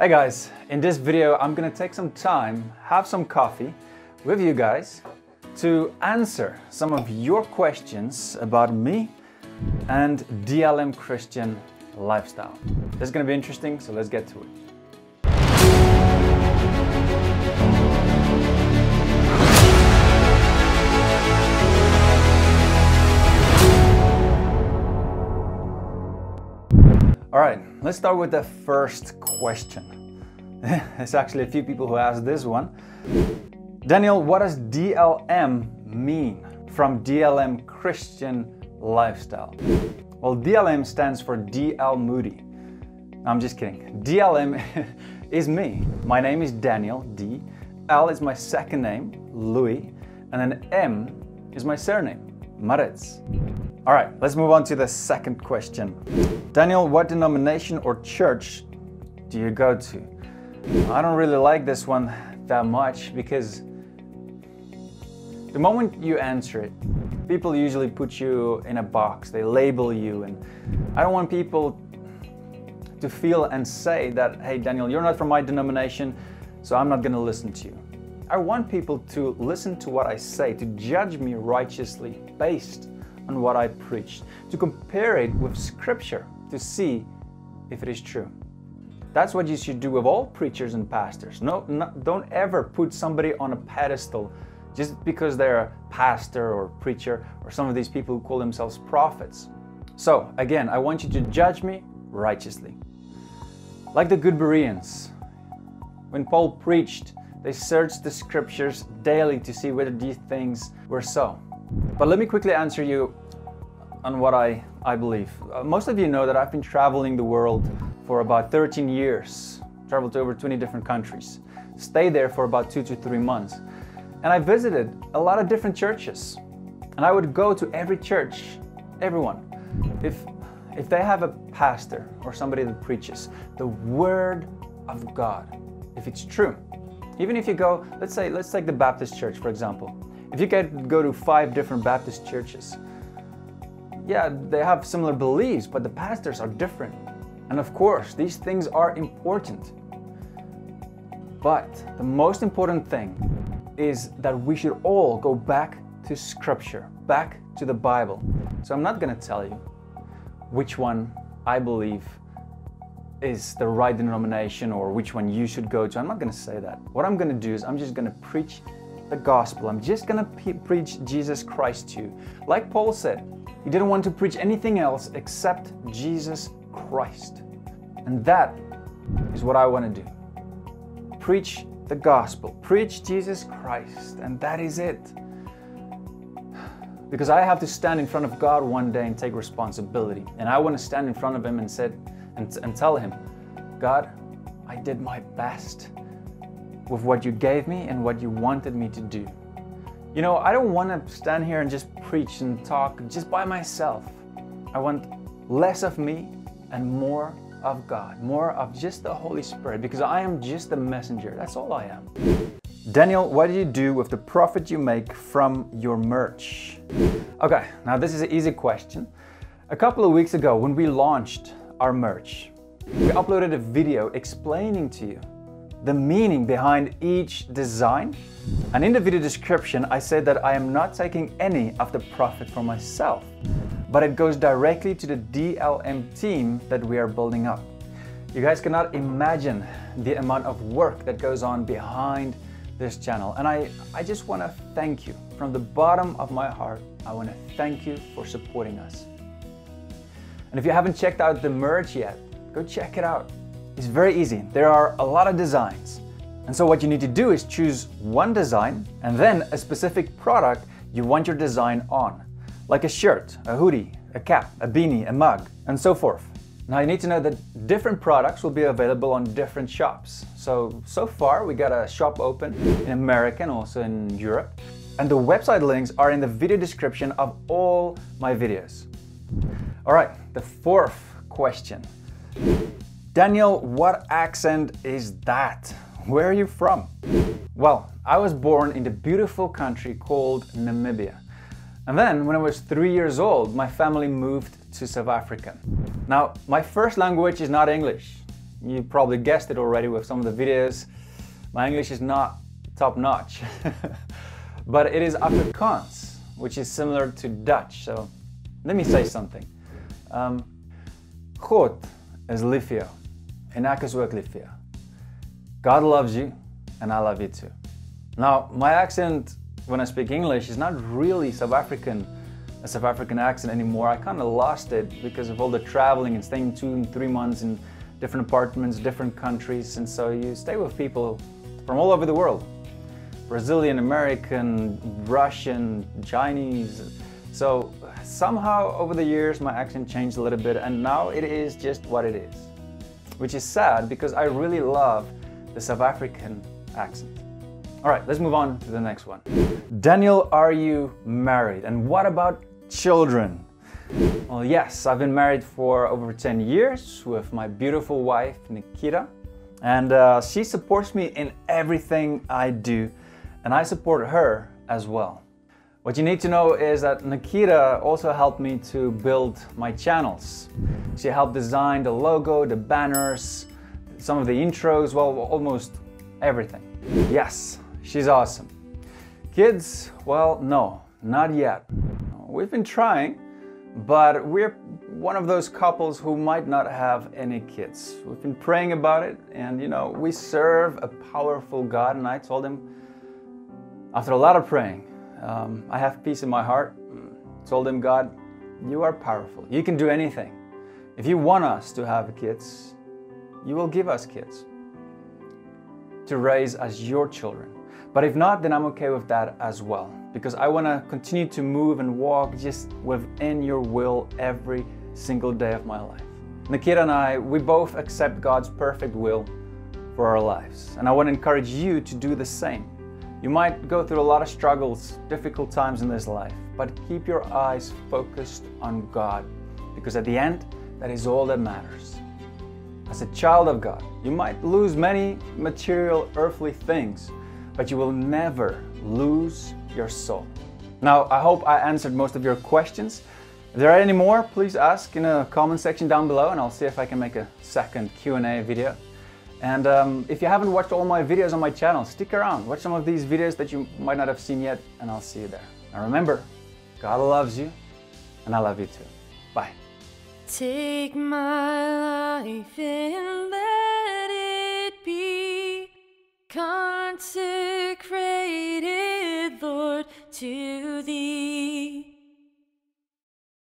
Hey guys, in this video I'm gonna take some time, have some coffee with you guys to answer some of your questions about me and DLM Christian lifestyle. This is gonna be interesting, so let's get to it. All right, let's start with the first question. There's actually a few people who asked this one. Daniel, what does DLM mean from DLM Christian Lifestyle? Well, DLM stands for DL Moody. I'm just kidding. DLM is me. My name is Daniel D. L is my second name, Louis, and then M is my surname, Maritz. All right, let's move on to the second question. Daniel, what denomination or church do you go to? I don't really like this one that much because the moment you answer it, people usually put you in a box, they label you, and I don't want people to feel and say that, hey, Daniel, you're not from my denomination, so I'm not going to listen to you. I want people to listen to what I say, to judge me righteously based on what I preached, to compare it with Scripture to see if it is true. That's what you should do with all preachers and pastors. No, no, don't ever put somebody on a pedestal just because they're a pastor or preacher or some of these people who call themselves prophets. So, again, I want you to judge me righteously. Like the good Bereans, when Paul preached, they searched the scriptures daily to see whether these things were so. But let me quickly answer you on what I, I believe. Uh, most of you know that I've been traveling the world for about 13 years, traveled to over 20 different countries, stayed there for about two to three months. And I visited a lot of different churches. And I would go to every church, everyone. If, if they have a pastor or somebody that preaches the Word of God, if it's true, even if you go, let's say, let's take the Baptist church, for example. If you could go to five different Baptist churches, yeah, they have similar beliefs, but the pastors are different. And of course, these things are important. But the most important thing is that we should all go back to Scripture, back to the Bible. So I'm not going to tell you which one I believe is the right denomination or which one you should go to. I'm not going to say that. What I'm going to do is I'm just going to preach the gospel. I'm just going to preach Jesus Christ to you. Like Paul said, he didn't want to preach anything else except Jesus Christ. And that is what I want to do. Preach the gospel, preach Jesus Christ, and that is it. Because I have to stand in front of God one day and take responsibility. And I want to stand in front of Him and, said, and, and tell Him, God, I did my best with what you gave me and what you wanted me to do. You know, I don't want to stand here and just preach and talk just by myself. I want less of me and more of God, more of just the Holy Spirit, because I am just a messenger. That's all I am. Daniel, what do you do with the profit you make from your merch? Okay, now this is an easy question. A couple of weeks ago, when we launched our merch, we uploaded a video explaining to you the meaning behind each design. And in the video description, I said that I am not taking any of the profit for myself, but it goes directly to the DLM team that we are building up. You guys cannot imagine the amount of work that goes on behind this channel. And I, I just want to thank you from the bottom of my heart. I want to thank you for supporting us. And if you haven't checked out the merch yet, go check it out. It's very easy. There are a lot of designs. And so what you need to do is choose one design and then a specific product you want your design on, like a shirt, a hoodie, a cap, a beanie, a mug, and so forth. Now you need to know that different products will be available on different shops. So, so far we got a shop open in America and also in Europe. And the website links are in the video description of all my videos. All right, the fourth question. Daniel, what accent is that? Where are you from? Well, I was born in the beautiful country called Namibia. And then, when I was three years old, my family moved to South Africa. Now, my first language is not English. You probably guessed it already with some of the videos. My English is not top notch, but it is Afrikaans, which is similar to Dutch. So let me say something. Um, God is lief vir jou. God loves you and I love you too. Now, my accent when I speak English is not really South African, a South African accent anymore. I kind of lost it because of all the traveling and staying two and three months in different apartments, different countries, and so you stay with people from all over the world. Brazilian, American, Russian, Chinese. So somehow over the years my accent changed a little bit and now it is just what it is. Which is sad because I really love the South African accent. All right, let's move on to the next one. Daniel, are you married? And what about children? Well, yes, I've been married for over 10 years with my beautiful wife, Nikita. And uh, she supports me in everything I do, and I support her as well. What you need to know is that Nikita also helped me to build my channels. She helped design the logo, the banners, some of the intros, well, almost everything. Yes, she's awesome. Kids, well, no, not yet. We've been trying, but we're one of those couples who might not have any kids. We've been praying about it, and you know, we serve a powerful God, and I told him, after a lot of praying, um, I have peace in my heart. Told him, God, you are powerful. You can do anything. If you want us to have kids, you will give us kids to raise as your children. But if not, then I'm okay with that as well. Because I want to continue to move and walk just within your will every single day of my life. Nikita and I, we both accept God's perfect will for our lives. And I want to encourage you to do the same. You might go through a lot of struggles, difficult times in this life, but keep your eyes focused on God because at the end, that is all that matters. As a child of God, you might lose many material earthly things, but you will never lose your soul. Now, I hope I answered most of your questions. If there are any more, please ask in a comment section down below and I'll see if I can make a second Q&A video. And um, if you haven't watched all my videos on my channel, stick around. Watch some of these videos that you might not have seen yet, and I'll see you there. And remember, God loves you, and I love you too. Bye. Take my life and let it be consecrated, Lord, to thee.